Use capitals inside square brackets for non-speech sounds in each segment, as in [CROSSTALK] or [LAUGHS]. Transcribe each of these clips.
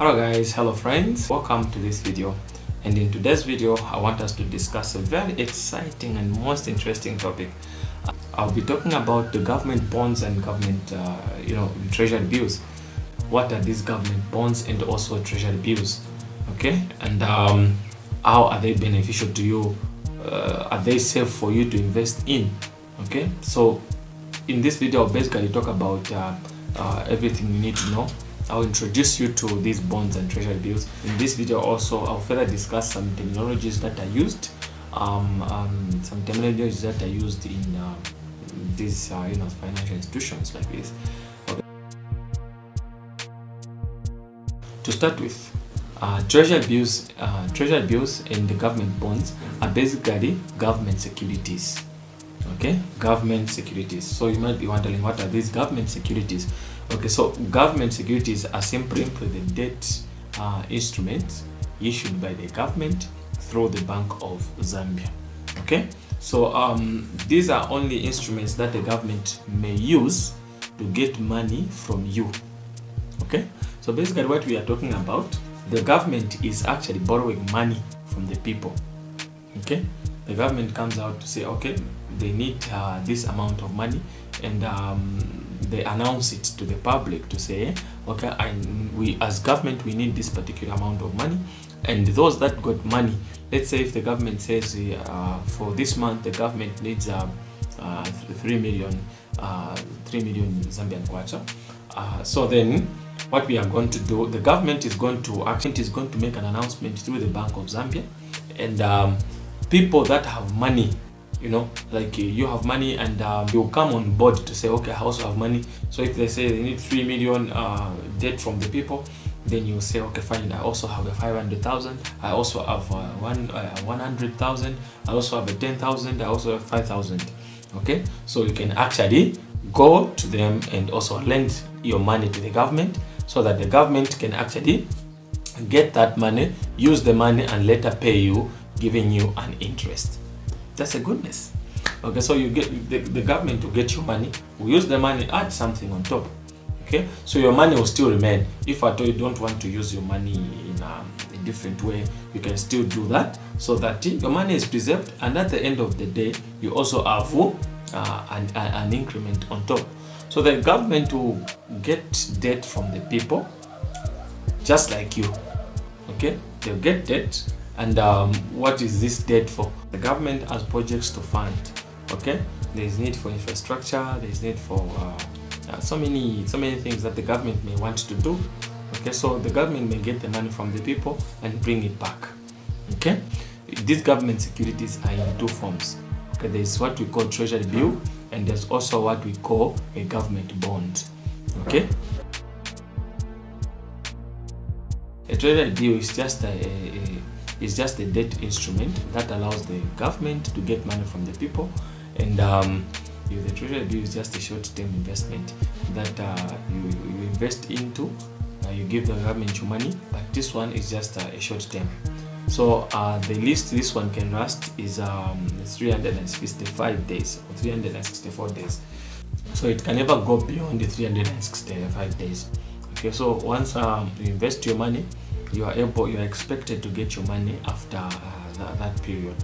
hello guys hello friends. Welcome to this video. And in today's video i want us to discuss a very exciting and most interesting topic. I'll be talking about the government bonds and government uh, you know treasury bills. What are these government bonds and also treasury bills? Okay? And um, how are they beneficial to you? Uh, are they safe for you to invest in? Okay? So in this video i'll basically talk about uh, uh, everything you need to know I'll introduce you to these bonds and treasury bills. In this video also, I'll further discuss some terminologies that are used, um, um, some terminologies that are used in uh, these uh, you know, financial institutions like this. Okay. To start with, uh, treasury bills, uh, treasury bills and the government bonds are basically government securities okay? Government securities. So you might be wondering what are these government securities? Okay so government securities are simply the debt uh, instruments issued by the government through the bank of zambia. Okay? So um, these are only instruments that the government may use to get money from you. Okay? So basically what we are talking about the government is actually borrowing money from the people. Okay? The government comes out to say okay they need uh, this amount of money and um, they announce it to the public to say okay I, we as government we need this particular amount of money. And those that got money let's say if the government says uh, for this month the government needs uh, uh, 3 million uh, 3 million Zambian kwacha uh, so then what we are going to do the government is going to actually is going to make an announcement through the Bank of Zambia and um, people that have money you know like you have money and um, you come on board to say okay i also have money. So if they say they need 3 million uh, debt from the people then you say okay fine i also have a 500000 i also have uh, one uh, 100000 i also have a 10000 i also have 5000 okay? So you can actually go to them and also lend your money to the government so that the government can actually get that money use the money and later pay you giving you an interest that's a goodness. Okay so you get the, the government to get your money will use the money add something on top. Okay? So your money will still remain. If at all you don't want to use your money in a, a different way you can still do that so that your money is preserved and at the end of the day you also have uh, an, an increment on top. So the government will get debt from the people just like you. Okay? They'll get debt and um, what is this debt for? The government has projects to fund okay? There's need for infrastructure there's need for uh, uh, so many so many things that the government may want to do okay? So the government may get the money from the people and bring it back okay? These government securities are in two forms okay? There's what we call treasury bill and there's also what we call a government bond okay? A treasury bill is just a, a, a is just a debt instrument that allows the government to get money from the people. And um, the treasury bill is just a short-term investment that uh, you, you invest into uh, you give the government your money but this one is just uh, a short term so uh, the least this one can last is um, 365 days or 364 days. So it can never go beyond the 365 days. Okay so once um, you invest your money you are able you are expected to get your money after uh, that, that, period.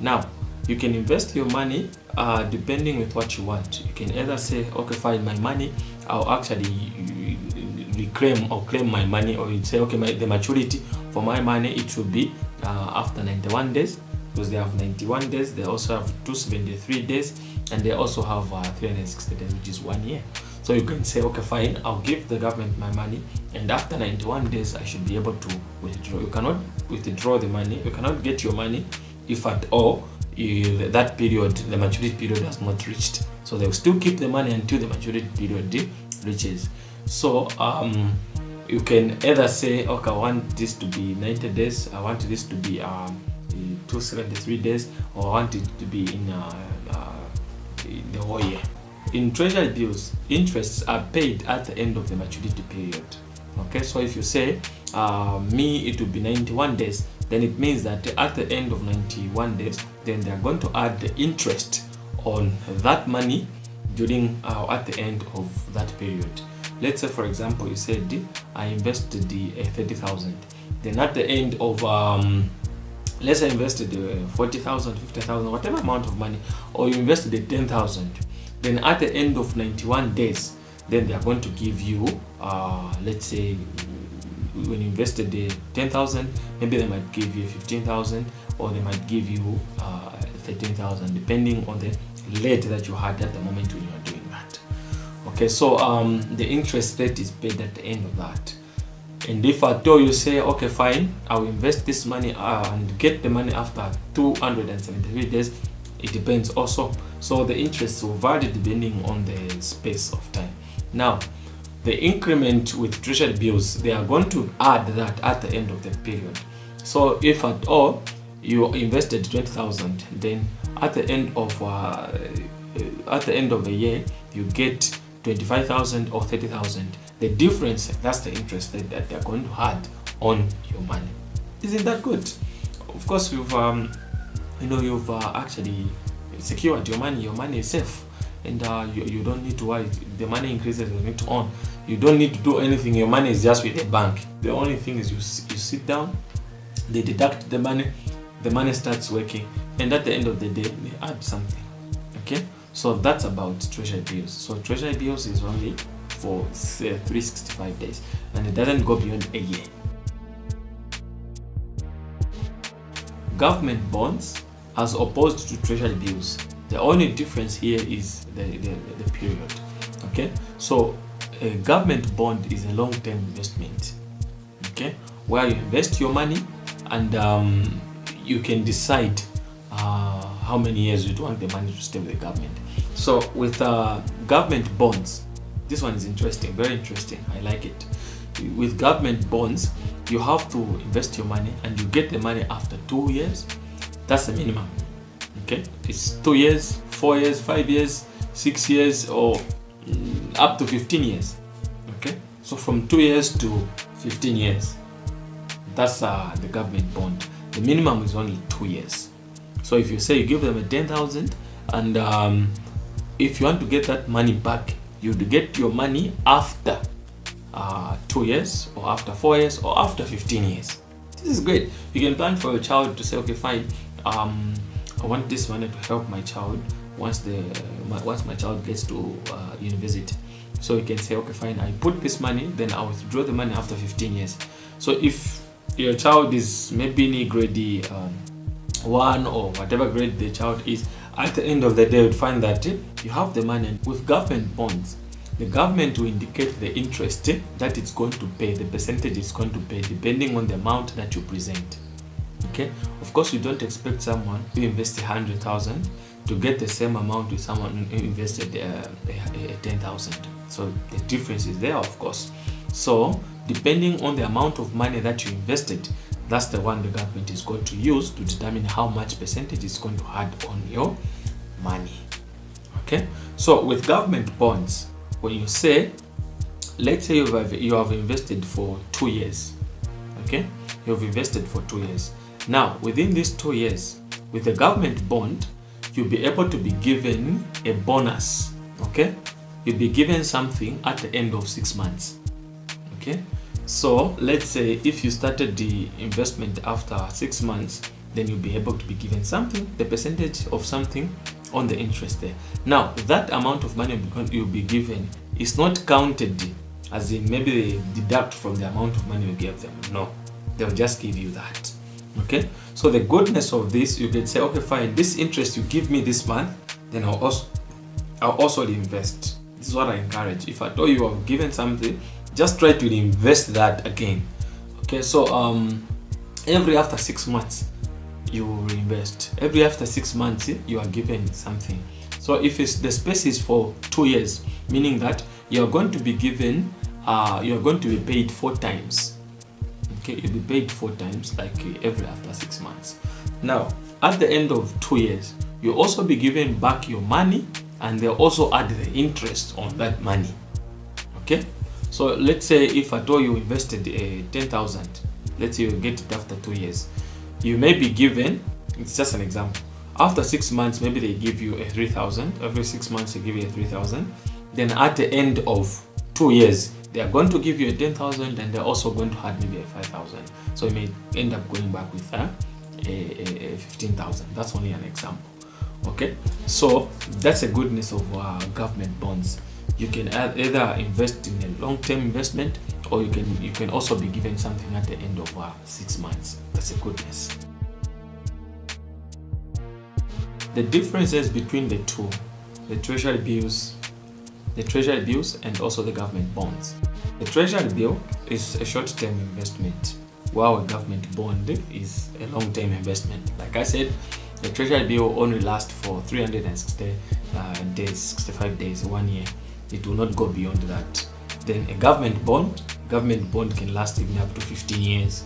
Now you can invest your money uh, depending with what you want. You can either say okay fine my money i'll actually reclaim or claim my money or you say okay my, the maturity for my money it will be uh, after 91 days because they have 91 days they also have 273 days and they also have uh, 360 days which is one year so you can say, okay, fine, I'll give the government my money, and after 91 days, I should be able to withdraw. You cannot withdraw the money, you cannot get your money if at all you, that period, the maturity period has not reached. So they'll still keep the money until the maturity period reaches. So um, you can either say, okay, I want this to be 90 days, I want this to be um, 273 days, or I want it to be in, uh, uh, in the whole year in treasury bills interests are paid at the end of the maturity period. Okay so if you say uh, me it will be 91 days then it means that at the end of 91 days then they are going to add the interest on that money during uh, at the end of that period. Let's say for example you said i invested the uh, 30000 then at the end of um, let's say invested uh, 40000 50000 whatever amount of money or you invested the 10000 then at the end of 91 days then they are going to give you uh, let's say when you invested the 10,000 maybe they might give you 15,000 or they might give you uh, 13,000 depending on the rate that you had at the moment when you are doing that. Okay so um, the interest rate is paid at the end of that and if at all you say okay fine i'll invest this money and get the money after 273 days it depends also. So the interest will vary depending on the space of time. Now the increment with treasury bills they are going to add that at the end of the period. So if at all you invested 20000 then at the end of uh, at the end of the year you get 25000 or 30000 the difference that's the interest rate that they're going to add on your money. Isn't that good? Of course you've um, you know you've uh, actually secured your money. Your money is safe. And uh, you, you don't need to worry. The money increases you need to earn. You don't need to do anything. Your money is just with the bank. The only thing is you, you sit down they deduct the money the money starts working and at the end of the day they add something. Okay? So that's about treasury bills. So treasury bills is only for 365 days and it doesn't go beyond a year. Government bonds as opposed to treasury bills. The only difference here is the, the, the period okay? So a government bond is a long-term investment okay? Where you invest your money and um, you can decide uh, how many years you want the money to stay with the government. So with uh, government bonds this one is interesting very interesting. I like it. With government bonds you have to invest your money and you get the money after two years. That's the minimum okay? It's two years four years five years six years or mm, up to 15 years okay? So from two years to 15 years that's uh, the government bond. The minimum is only two years. So if you say you give them a 10,000 and um, if you want to get that money back you get your money after uh, two years or after four years or after 15 years this is great you can plan for your child to say okay fine um, I want this money to help my child once the my, once my child gets to uh, university. So you can say, okay, fine, I put this money, then I withdraw the money after 15 years. So if your child is maybe in grade um, one or whatever grade the child is, at the end of the day, you'd find that you have the money with government bonds. The government will indicate the interest that it's going to pay, the percentage it's going to pay, depending on the amount that you present. Okay? Of course you don't expect someone who invested 100,000 to get the same amount with someone who invested uh, 10,000 so the difference is there of course. So depending on the amount of money that you invested that's the one the government is going to use to determine how much percentage is going to add on your money okay so with government bonds when you say let's say you have you have invested for two years okay you've invested for two years now, within these two years, with a government bond, you'll be able to be given a bonus. Okay? You'll be given something at the end of six months. Okay? So let's say if you started the investment after six months, then you'll be able to be given something, the percentage of something on the interest there. Now, that amount of money you'll be given is not counted as in maybe they deduct from the amount of money you gave them. No, they'll just give you that okay so the goodness of this you can say okay fine this interest you give me this month then i'll also i'll also invest this is what i encourage if i told you i've given something just try to invest that again. Okay so um every after six months you invest every after six months you are given something. So if it's the space is for two years meaning that you're going to be given uh, you're going to be paid four times. Okay you'll be paid four times like every after six months. Now at the end of two years you'll also be given back your money and they'll also add the interest on that money. Okay so let's say if at all you invested uh, 10,000 let's say you get it after two years you may be given it's just an example after six months maybe they give you a 3000 every six months they give you a 3000 then at the end of two years they are going to give you a 10,000 and they're also going to add maybe a 5,000 so you may end up going back with a, a, a 15,000 that's only an example okay? So that's a goodness of uh, government bonds you can either invest in a long-term investment or you can you can also be given something at the end of uh, six months. That's a goodness. The differences between the two the treasury bills the treasury bills and also the government bonds. The treasury bill is a short-term investment while a government bond is a long-term investment. Like i said the treasury bill only lasts for 360 uh, days 65 days one year it will not go beyond that. Then a government bond government bond can last even up to 15 years.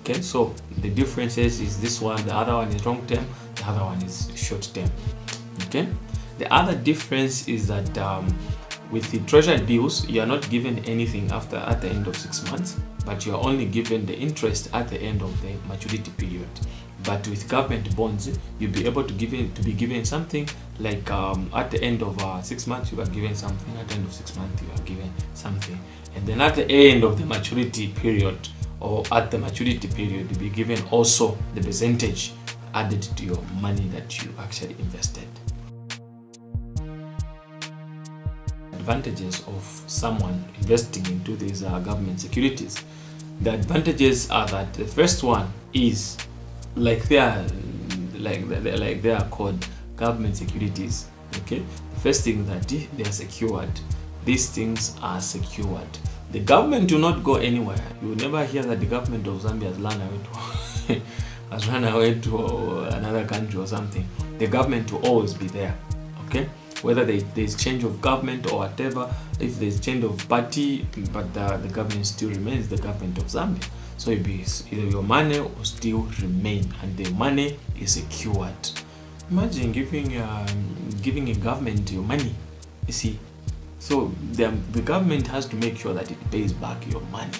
Okay so the difference is, is this one the other one is long term the other one is short term. Okay the other difference is that um, with the treasury bills you are not given anything after at the end of six months but you are only given the interest at the end of the maturity period but with government bonds you'll be able to give in, to be given something like um, at the end of uh, six months you are given something at the end of six months you are given something. And then at the end of the maturity period or at the maturity period you'll be given also the percentage added to your money that you actually invested. Advantages of someone investing into these uh, government securities. The advantages are that the first one is like they are like they like they are called government securities okay? The first thing that they are secured these things are secured. The government will not go anywhere. You will never hear that the government of zambia has run away to [LAUGHS] has run away to another country or something. The government will always be there okay? Whether there's change of government or whatever if there's change of party but the, the government still remains the government of zambia so it be your money will still remain and the money is secured. Imagine giving um, giving a government your money you see. So the, the government has to make sure that it pays back your money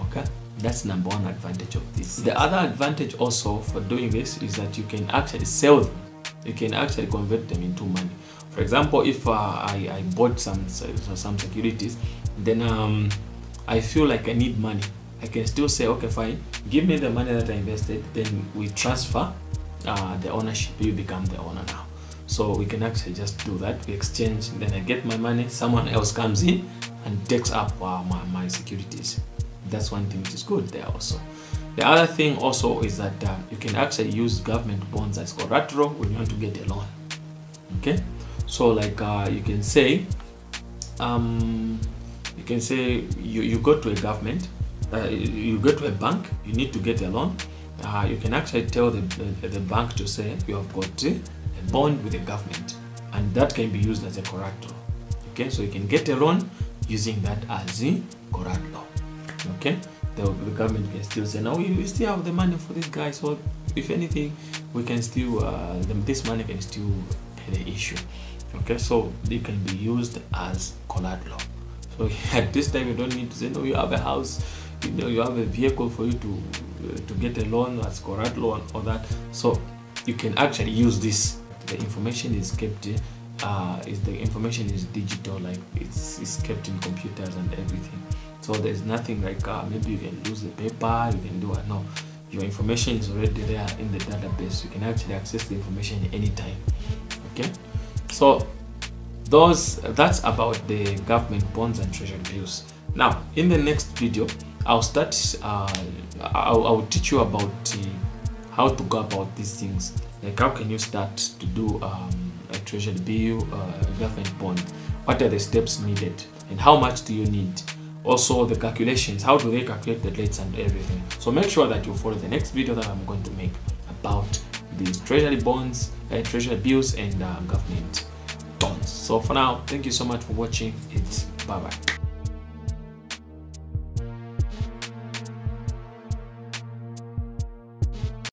okay? That's number one advantage of this. The other advantage also for doing this is that you can actually sell them. You can actually convert them into money. For example if uh, I, I bought some some securities then um, i feel like i need money i can still say okay fine. Give me the money that i invested then we transfer uh, the ownership. You become the owner now. So we can actually just do that. We exchange then i get my money someone else comes in and takes up uh, my, my securities. That's one thing which is good there also. The other thing also is that uh, you can actually use government bonds as collateral when you want to get a loan. Okay? So like uh, you can say um, you can say you, you go to a government uh, you go to a bank you need to get a loan. Uh, you can actually tell the, the, the, bank to say you have got a bond with the government and that can be used as a collateral. Okay so you can get a loan using that as a collateral. Okay the, the government can still say no we, we still have the money for this guy so if anything we can still uh, this money can still pay the issue. Okay so they can be used as collateral. So [LAUGHS] at this time you don't need to say no you have a house you know you have a vehicle for you to uh, to get a loan as collateral or that so you can actually use this. The information is kept uh, is the information is digital like it's, it's kept in computers and everything. So there's nothing like uh, maybe you can lose the paper you can do it no. Your information is already there in the database. You can actually access the information anytime okay? So those that's about the government bonds and treasury bills. Now in the next video i'll start uh, I'll, I'll teach you about uh, how to go about these things. Like how can you start to do um, a treasury bill uh, government bond? What are the steps needed? And how much do you need? Also the calculations. How do they calculate the rates and everything? So make sure that you follow the next video that i'm going to make about these treasury bonds uh, treasury bills and uh, government bonds. So for now thank you so much for watching. It's bye bye